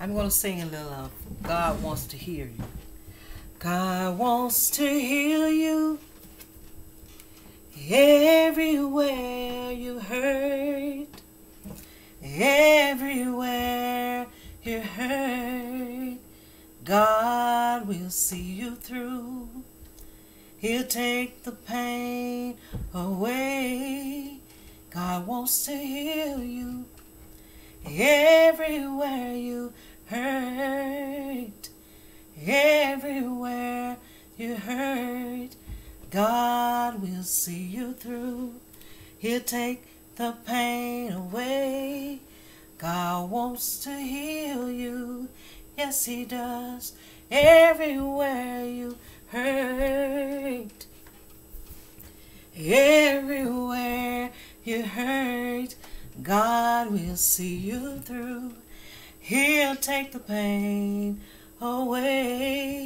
I'm going to sing a little of God Wants to Heal You. God wants to heal you everywhere you hurt, everywhere you hurt. God will see you through. He'll take the pain away. God wants to heal you everywhere you hurt, everywhere you hurt. God will see you through. He'll take the pain away. God wants to heal you. Yes, He does. Everywhere you hurt. Everywhere you hurt, God will see you through. He'll take the pain away.